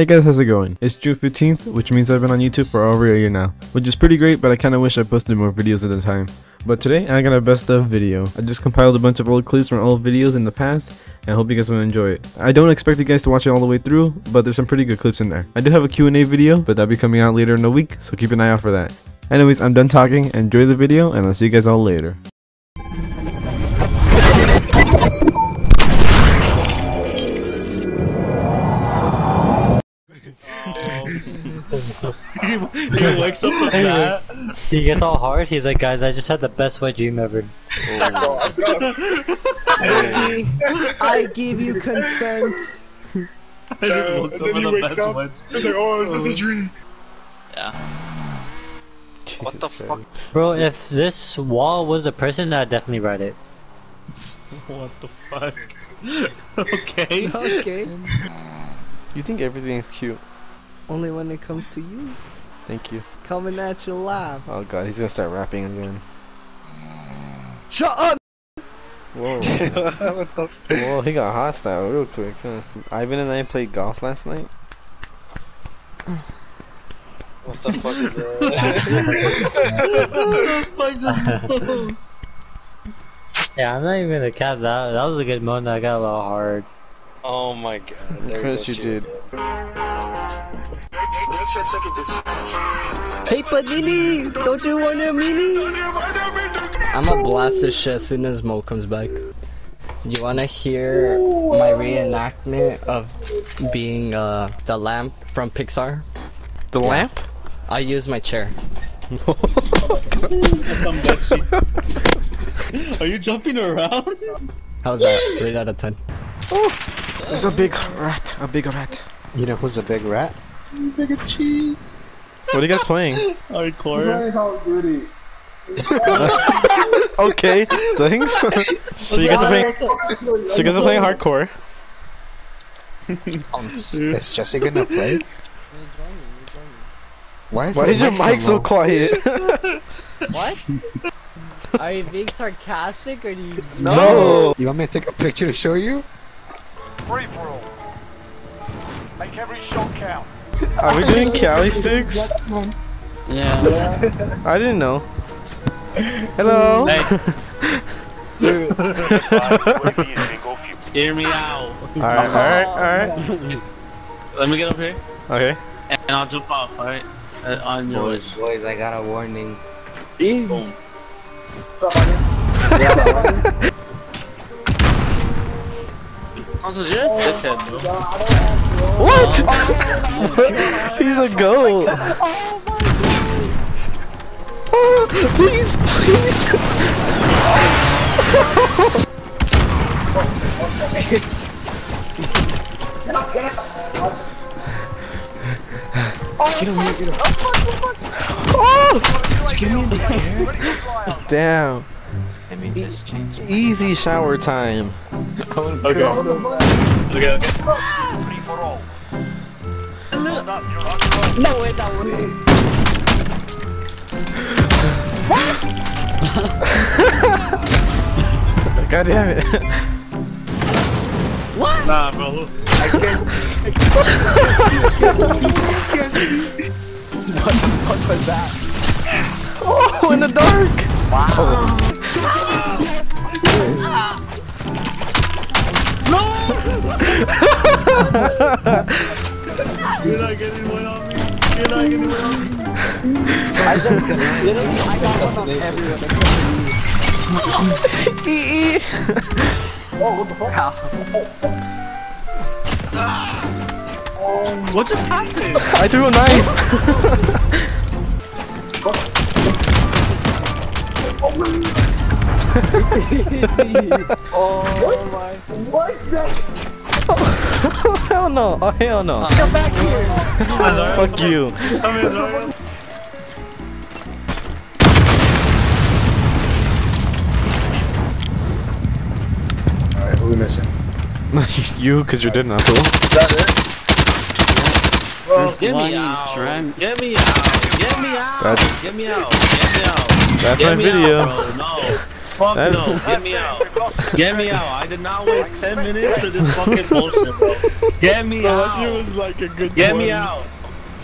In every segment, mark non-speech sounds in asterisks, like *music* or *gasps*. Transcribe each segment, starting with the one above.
Hey guys, how's it going? It's June 15th, which means I've been on YouTube for over a year now, which is pretty great, but I kinda wish I posted more videos at a time. But today, I got a best of video. I just compiled a bunch of old clips from old videos in the past, and I hope you guys will enjoy it. I don't expect you guys to watch it all the way through, but there's some pretty good clips in there. I do have a Q&A video, but that'll be coming out later in the week, so keep an eye out for that. Anyways, I'm done talking, enjoy the video, and I'll see you guys all later. *laughs* he wakes up with that. He gets all hard. He's like, guys, I just had the best wet dream ever. *laughs* I give you consent. I just uh, woke up and then he the wakes best up. one. It's like, oh, it's just a dream. Yeah. What the fuck? Bro, if this wall was a person, I'd definitely write it. *laughs* What the fuck? okay. Okay. You think everything's cute? Only when it comes to you. Thank you. Coming at you live. Oh god, he's gonna start rapping again. Shut up! Whoa. *laughs* Whoa, he got hostile real quick, huh? Ivan and I played golf last night. What the fuck is that? *laughs* Yeah, I'm not even gonna cast that. That was a good moment. I got a little hard. oh my god. There Chris, goes you shit. did. Hey, Panini! Don't you want a mini? I'm gonna blast this shit as soon as Moe comes back. You wanna hear my reenactment of being uh, the lamp from Pixar? The lamp? I use my chair. Some bed sheets. Are you jumping around? How's that? Rate out of 10. There's a big rat. A big rat. You know who's a big rat? Big of cheese. What are you guys playing? Hardcore. *laughs* okay, thanks. *laughs* so you guys are playing. So you guys are playing hardcore. *laughs* Is Jesse gonna play? Why is, Why is your mic so quiet? What? Are you being sarcastic or do you... no. You want me to take a picture to show you? Free for all. Make every shot count. Are we doing Cali sticks? Yeah. I didn't know. Hello. *laughs* Hear me out. alright, alright, alright. *laughs* Let me get up here, Okay. and I'll jump off. All right. Uh, on yours. boys, I got a warning. Boom. *laughs* Oh, also, you're a dickhead, bro. What? *laughs* He's a goat. *laughs* Oh, please, please. Oh! Fuck, oh fuck! Damn. Easy shower time. Okay. Okay. Okay. Free for all. Hold up, you're under No, wait, that one. God damn it. Nah, bro. I can't. *laughs* What the fuck was that? Oh, in the dark. You're not getting one on me. You're not getting one on me. I just literally I got one everywhere. Oh, what just happened? I threw a knife. oh *laughs* hell no! Oh hell no! Come back here! Fuck you! Come in, Zoro. you, cause you're dead now. Get me out. Get me out. Get me out. That's- Get me out. Get me out. That's Get my me video. out, bro. No. *laughs* Fuck That- no. Get me out. Get me out. I did not waste 10 minutes for this fucking bullshit, bro. Get me out. was like a good Get me out.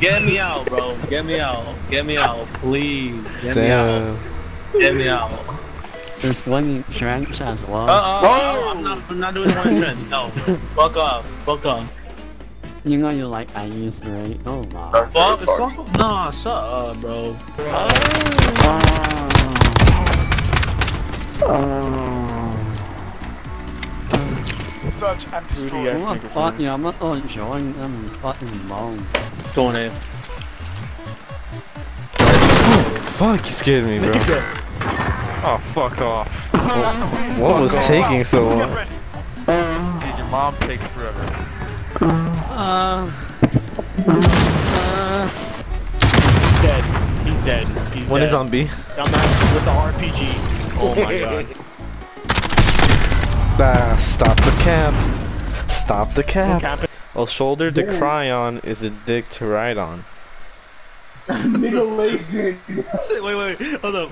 Get me out, bro. Get me out. Get me out. Please. Get me out. Get me out. There's one trench as well. Uh, uh, no, I'm not, I'm not doing one trench. No. *laughs* Fuck off. Fuck off. You know you like I used right? Oh my. Fuck. Fuck. Nah, shut up, bro. Search and destroy. I'm not fuck you, I'm not on join, I'm fucking long. Going in. Fuck, you scared me, bro. oh, fuck off. what was taking so long? ready. Dude, your mom takes forever. Uh, Dead. He's dead. He's One dead. is on B. Dumbass with the RPG. Oh my *laughs* god. Ah, stop the cap. Stop the cap. Cap- A shoulder to cry on is a dick to ride on. *laughs* Nigga lazy. Wait, wait, wait. Hold up.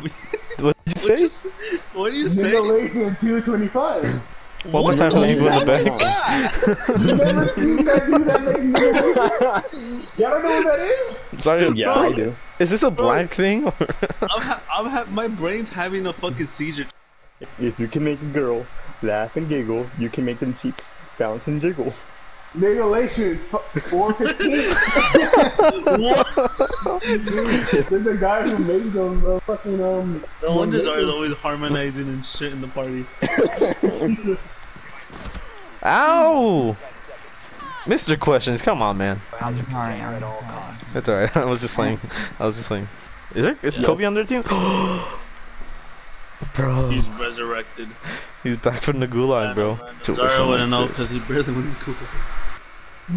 What did you say? What do you say? lazy in 225. One more time when you go in the back. You never seen that dude that makes nigga lazy? Y'all don't know what that is? Sorry. Yeah, I do. Is this a black thing? *laughs* or- I'm, ha- I'm ha- my brain's having a fucking seizure. If you can make a girl laugh and giggle, you can make them cheeks bounce and jiggle. Nigga 415. *laughs* There's a guy who makes those uh, fucking um. No wonders are always harmonizing and shit in the party. *laughs* Ow! Mr. Questions, come on, man. I'm sorry, I'm sorry. That's alright. *laughs* I was just playing. I was just playing. Is there? Is Yeah. Kobe on their team? *gasps* *gasps* bro, He's resurrected. he's back from the gulag, bro. Zario something wouldn't know because he barely wins cool.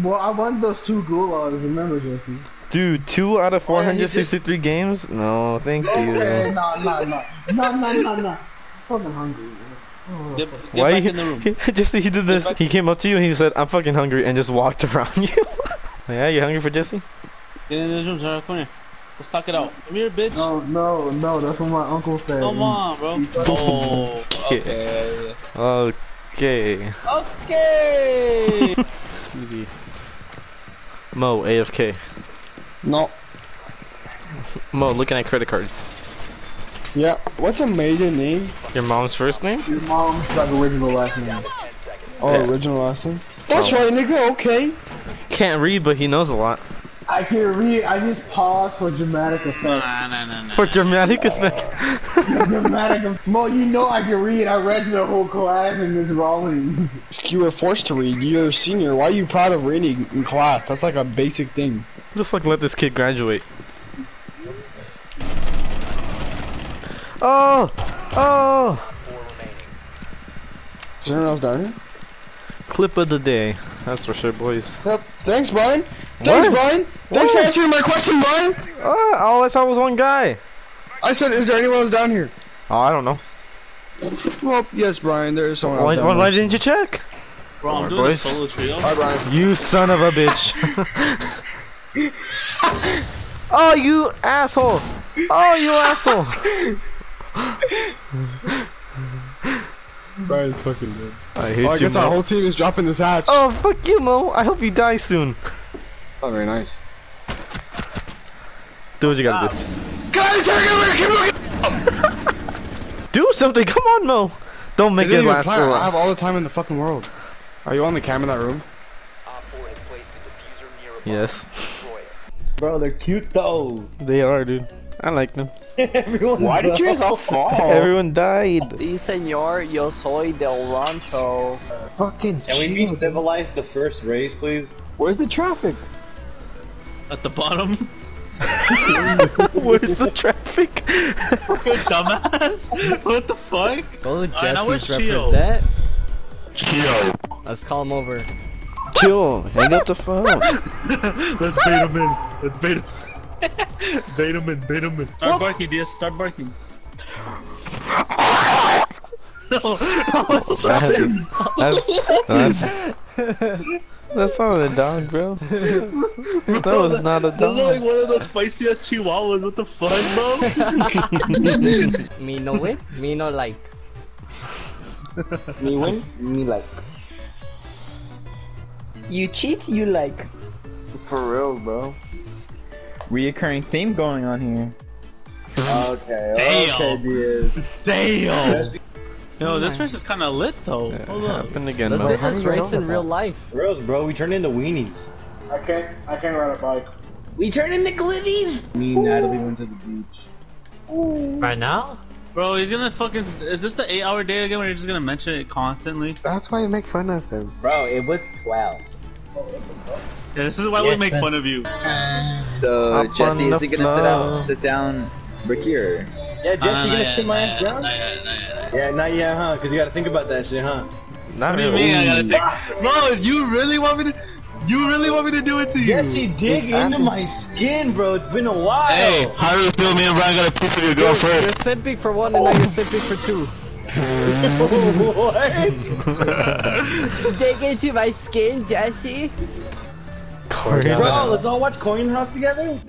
Well, I won those two gulags. Remember, Jesse? Dude, two out of Oh, yeah, 463 games? No, thank you. Okay, nah, nah, nah, nah, nah, nah, nah. Fucking hungry. man. Get, get Why back you, in the room. *laughs* He, Jesse, he did this. He came up to you and he said, I'm fucking hungry, and just walked *laughs* around you. *laughs* yeah, you hungry for Jesse? Get in this room, Zario. Come here. Let's talk it out. Come here, bitch. No, no, no. That's what my uncle said. Come on, bro. Oh, okay. Okay. Okay. *laughs* Moe, AFK. No. Moe, looking at credit cards. Yeah. What's a maiden name? Your mom's first name? Your mom's like original last name. Oh, Yeah. original last name. That's right, nigga. Okay. Can't read, but he knows a lot. I can read. I just pause for dramatic effect. Nah, nah, nah, nah. For dramatic effect. *laughs* dramatic. effect. Moe, you know I can read. I read the whole class in Miss Rawlings. You were forced to read. You're a senior. Why are you proud of reading in class? That's like a basic thing. Who the fuck let this kid graduate? Oh! Oh! Is there anyone else down here? Clip of the day. That's for sure, boys. Yep. Thanks, Brian. Thanks, What? Brian. Thanks for answering my question, Brian. Oh, all I saw was one guy. I said, is there anyone else down here? Oh, I don't know. Well, yes, Brian. There is someone Why, else down why, why didn't you check? Bro, I'm Alright, doing boys. a solo trio. Hi, Brian. You son of a bitch. *laughs* oh, you asshole. Oh, you asshole. *laughs* Brian's fucking good. I hate Oh, I you, guess our whole team is dropping this hatch. Oh, fuck you, Moe. I hope you die soon. It's not very nice. Do what you gotta do. Guys, take it *laughs* Do something. Come on, Moe. Don't make it last so I have all the time in the fucking world. Are you on the cam in that room? Yes. Bro, they're cute though. They are, dude. I like them. *laughs* Everyone. Why did you all fall? Everyone died. Si, señor, yo soy del rancho. Fucking Can we be civilized the first race, please? Where's the traffic? At the bottom. *laughs* Where's the traffic? Fucking dumbass. What the fuck? Go to Alright, now where's Jesse's Chio? represent. Chio. Let's call him over. Chill. Hang up the phone. *laughs* Let's bait him in. Let's bait him. Bait him in. Bait him in. Start barking, DS. Start barking. no. That's, that's, that's not a dog, bro. That was not a dog. This is like one of those feisty ass chihuahuas. What the fuck, bro? *laughs* Me no win. Me no like. Me win, me like. You cheat, you like. For real, bro. Reoccurring theme going on here. Okay, *laughs* Damn. okay, Diaz. Damn. Yo, this race is kind of lit though. Hold up. Happened again, Let's Moe. do this race in real life. Girls, bro, we turned into weenies. I can't. I can't ride a bike. We turned into Glivy. Me and Natalie went to the beach. Right now? Bro, he's gonna fucking. Is this the eight-hour day again? Where you're just gonna mention it constantly? That's why you make fun of him. Bro, it was 12. Yeah, this is why we make man. fun of you. So Up Jesse, is he gonna sit floor. out, sit down, Ricky, or? Yeah, Jesse, Uh, you gonna not sit my ass yet, down? not yet, not. Yeah, not yet, huh? Cause you gotta think about that shit, huh? Not What do you really. mean I gotta think? Bro, you really want me to? You really want me to do it to you? Jesse, dig He's into asking- my skin, bro. It's been a while. Hey, how do you feel? Me and Brian got a piece of your girl You're first. simping for one and now you're simping for two. *laughs* what? *laughs* *laughs* Dig into my skin, Jesse. Bro, let's all watch Coin House together.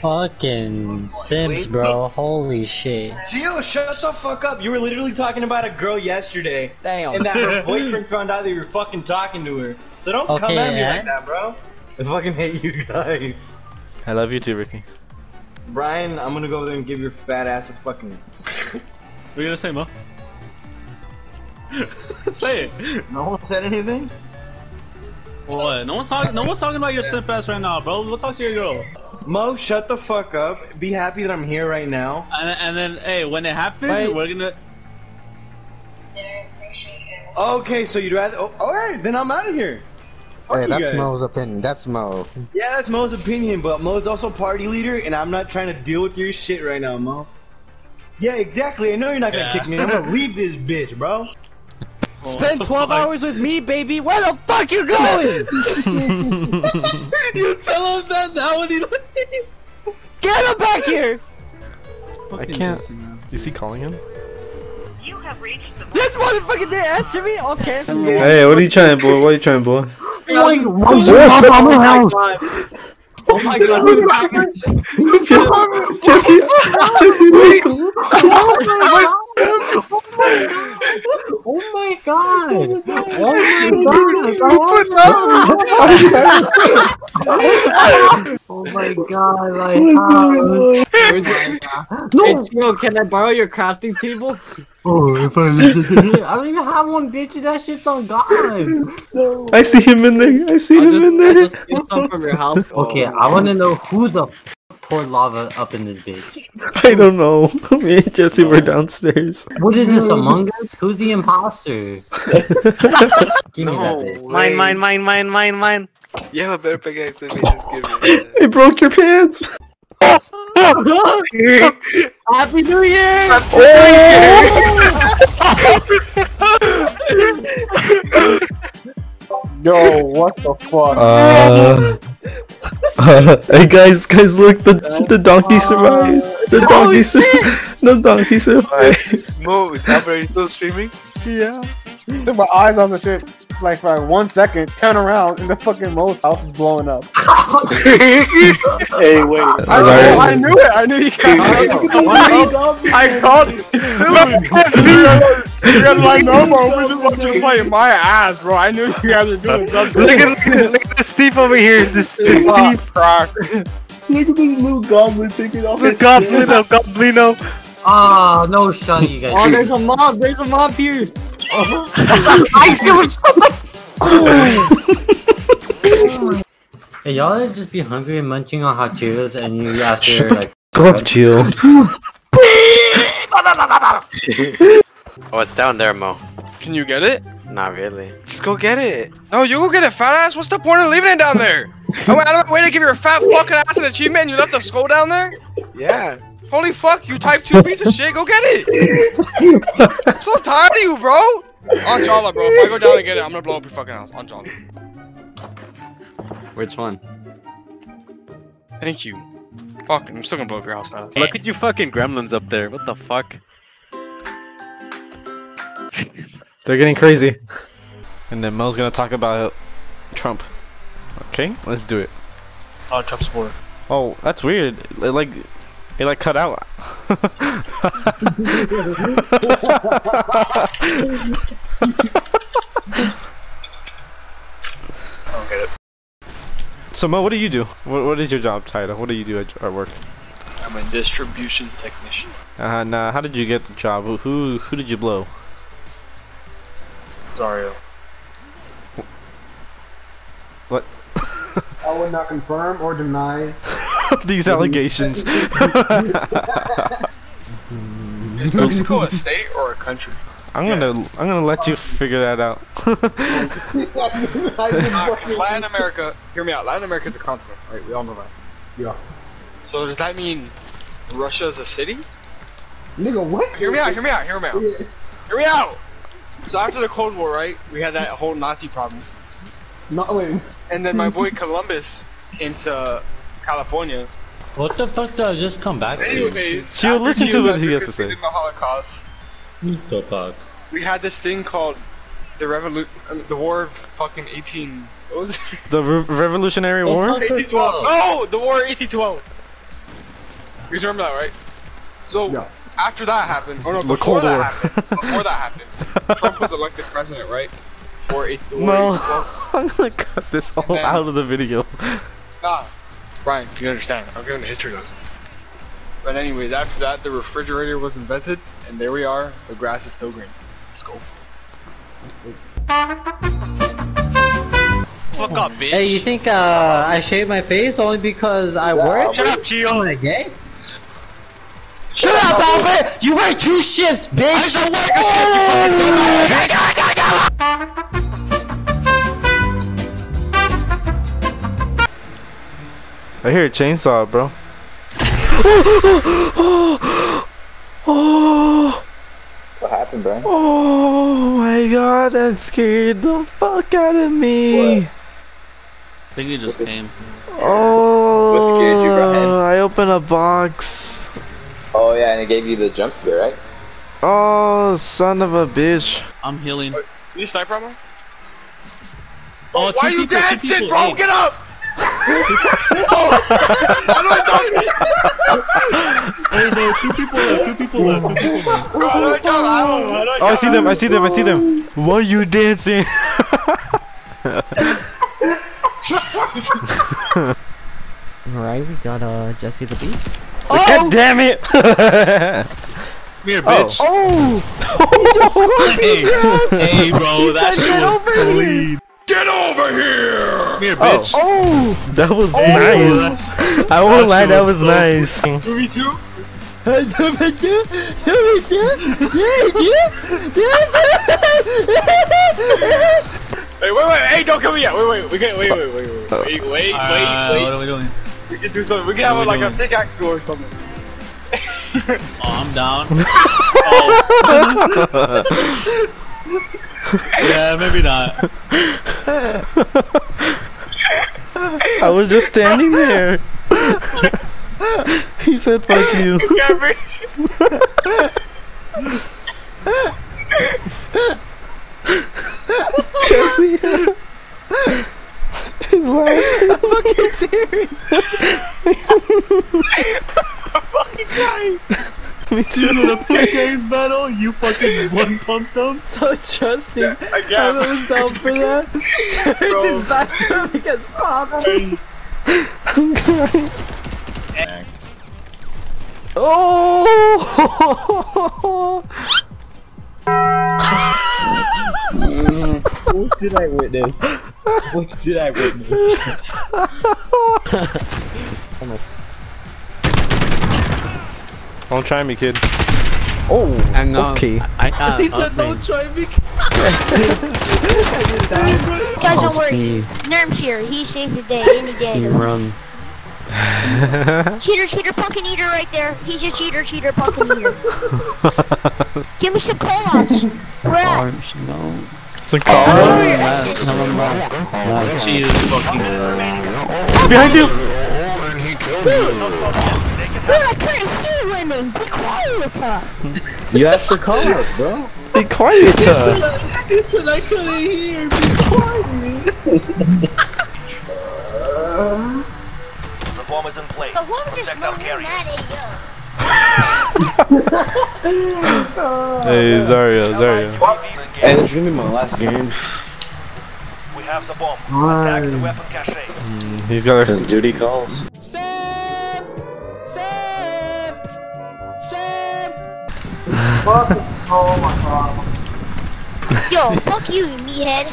Fucking Sims, bro. Holy shit. Chio, shut the fuck up. You were literally talking about a girl yesterday, Damn. and that her *laughs* boyfriend found out that you were fucking talking to her. So don't come at me yeah. like that, bro. I fucking hate you guys. I love you too, Ricky. Brian, I'm gonna go over there and give your fat ass a fucking. What are you gonna say, Moe? *laughs* say it. No one said anything. What? No one's talking. No one's talking about your simp ass right now, bro. Go talk to your girl. Moe, shut the fuck up. Be happy that I'm here right now. And, and then, hey, when it happens, Wait. we're gonna. Okay, so you'd rather. Oh, alright, then I'm out of here. Fuck Hey, that's guys. Moe's opinion. That's Moe. Yeah, that's Moe's opinion, but Moe's also party leader, and I'm not trying to deal with your shit right now, Moe. Yeah, exactly. I know you're not gonna Yeah. kick me. I'm gonna *laughs* leave this bitch, bro. Spend 12 hours with me, baby. Where the fuck you going? you tell him that now when he don't. Get him back here. I can't. Is he calling him? You have reached the This motherfucker didn't answer me. Okay. Hey, what are you trying, boy? What are you trying, boy? Oh my god. Jesse, Jesse, look. Oh my god! Oh my oh god, *laughs* Oh my god! like oh how? Ah. No. Hey, Chio, can I borrow your crafting table? Oh, if I *laughs* I don't even have one, bitch. That shit's on God. I see him in there. I see him in I there. just some from your house. Okay, I want to know who the f- poured lava up in this bitch. *laughs* I don't know. *laughs* Me and Jesse were downstairs. What is this, Among Us? Who's the imposter? *laughs* Give me that bitch. Mine, mine, mine, mine, mine, mine. You have a better pickaxe than me. Just give me It broke your pants. Happy New Year! Happy New Year! Yo, what the fuck? Uh, *laughs* hey guys, guys, look! The the donkey oh, survived. The donkey survived. *laughs* The donkey survived. No, is that already still streaming? *laughs* Yeah. Took my eyes on the shit like for like one second, turn around, and the fucking Moe's house is blowing up. *laughs* Hey, wait. I, Sorry. know, I knew it. I knew you *laughs* guys. I called it too. *laughs* You guys like, no, bro. We're just watching play my ass, bro. I knew you guys were doing something. Look at, look at, look at this Steve over here. This, this Steve Steve. Croc. Look at this little goblin taking off The Goblino, Goblino. Ah, no shot, you guys. Oh, there's a mob. There's a mob here. *laughs* Hey, y'all just be hungry and munching on hot Cheetos, and you ask her like, up, Jill. *laughs* Oh, it's down there, Moe. Can you get it? Not really. Just go get it. No, you go get it, fat ass. What's the point of leaving it down there? *laughs* Oh, I went out of my way to give your fat fucking ass an achievement and you left the skull down there? Yeah. Holy fuck, you type 2 piece of shit. Go get it. I'm *laughs* so tired of you, bro. On Jala, bro. If I go down and get it, I'm gonna blow up your fucking house. On Jala. Which one? Thank you. Fuck, I'm still gonna blow up your house, fat ass. Look at you fucking gremlins up there. What the fuck? *laughs* They're getting crazy. And then Moe's gonna talk about Trump. Okay, let's do it. Oh, Trump supporter. Oh, that's weird. Like, He like cut out. I don't get it. So Moe, what do you do? What, what is your job title? What do you do at, at work? I'm a distribution technician. Uh, nah, how did you get the job? Who who, who did you blow? Zario. What? I would not confirm or deny. *laughs* These allegations. Is Mexico a state or a country? I'm gonna I'm gonna let you figure that out. *laughs* *laughs* Nah, 'cause Latin America, hear me out. Latin America is a continent, right? We all know that. Yeah. So does that mean Russia is a city? Nigga, what? Hear me out. Hear me out. Hear me out. Hear me out. So after the Cold War, right? We had that whole Nazi problem, No, wait. and then my boy Columbus came to California. What the fuck did I just come back to? Anyways, Chill, after listen to what he has to say. defeated The Holocaust. The fuck? We had this thing called the revolu- uh, the War of fucking 18. What was it? *laughs* the Re Revolutionary War? 1812. No, the War of 1812. You remember that, right? So after that happened, or no, The before Cold that War. happened, *laughs* before that happened, Trump was elected president, right? For eight, the No, *laughs* I'm gonna cut this all then- out of the video. Nah, Brian, you understand? I'm giving a history lesson. But anyways, after that, the refrigerator was invented, and there we are. The grass is still green. Let's go. Fuck up, bitch. Hey, you think uh, I shaved my face only because I work? Shut up, Chio. Am I gay? Shut up, Albert! You work two shifts, bitch! I *laughs* hear a chainsaw, bro. oh, What happened, bro? oh my god, that scared the fuck out of me. I think he just came. Oh, What scared you, Brian? I opened a box. Oh yeah, and it gave you the jump scare, right? Oh, son of a bitch. I'm healing. You sniper ammo? Oh, Why two you people, two dancing, bro? hey. Get up! Oh, I? Hey, no, two people left, two people left, two people left. Bro, how do I jump? I don't know. Do I Oh, I see them, I see them, I see them. Why are you dancing? Alright, we got uh Jesse the Beast. God damn it! Come here, bitch. Oh! *laughs* Hey, hey, bro, that shit was clean. Get over here! Come here, Oh. bitch. Oh! That was Oh, nice. I won't that lie, that was was so nice. 2v2? *laughs* Hey, wait, wait, hey, don't come here yet. Wait, wait, we can, wait, wait, wait, wait, wait, wait, wait, Uh, wait. what are we doing? We can do something. We can have What are we like a pickaxe go or something. *laughs* *laughs* Oh, I'm down. *laughs* yeah, maybe not. *laughs* I was just standing there. *laughs* he said, fuck you. Can't breathe. Jesse. He's laughing. I'm fucking serious. fucking dying. Me too. Dude, with a pickaxe battle, you fucking *laughs* one pumped them. So trusting. I I guess. was down for *laughs* that. Turns his back to me, gets popped. I'm crying. *laughs* Oh! oh! what did I witness? What did I witness? Don't try me, kid. Oh, And, um, okay. I, uh, *laughs* He said, don't try me. *laughs* Guys, don't worry. Nerm's here. He saved the day any day. run. Cheater, cheater, pumpkin eater right there. He's a cheater, cheater, pumpkin eater. *laughs* Give me some call-outs. Where? Orange, no. Some Show car. me your exes. Tell. Jesus fucking. Behind you! Dude, I'm pretty sure winning. Be quiet. uh. You asked for color, bro. Be quiet. He said I couldn't hear. Be quiet. Uh... the bomb is in place. So whoever just moved, carrier. mad at you. Hey, Zario, Zario. Hey, this is gonna be my last game. We have the bomb. Attack the weapon caches. Mm, he's got Because duty calls. Oh my god. Yo, fuck you, you meathead.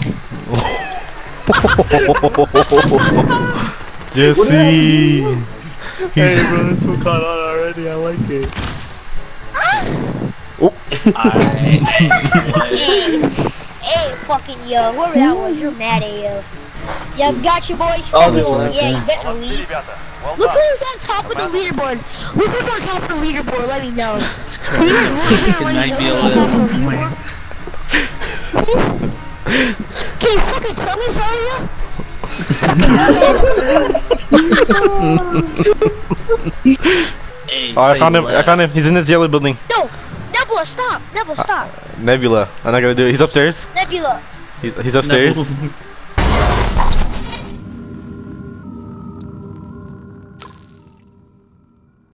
*laughs* Jesse. Hey, bro, this one caught on already. I like it. Ah! Oh. *laughs* hey, hey, fucking yo, whoever that was, you're mad at yo. Yeah, I've got you boys. Oh, there's one. Yeah, you better leave. Well Look who's on top of the leaderboard. Look who's on top of the leaderboard. Let me know. It's crazy. Can you fucking tell me, Zario? hey, oh, I found him. I found him. He's in this yellow building. No, Nebula, stop. Nebula, stop. Uh, Nebula, I'm not gonna do it. He's upstairs. Nebula. He's, he's upstairs. Nebula.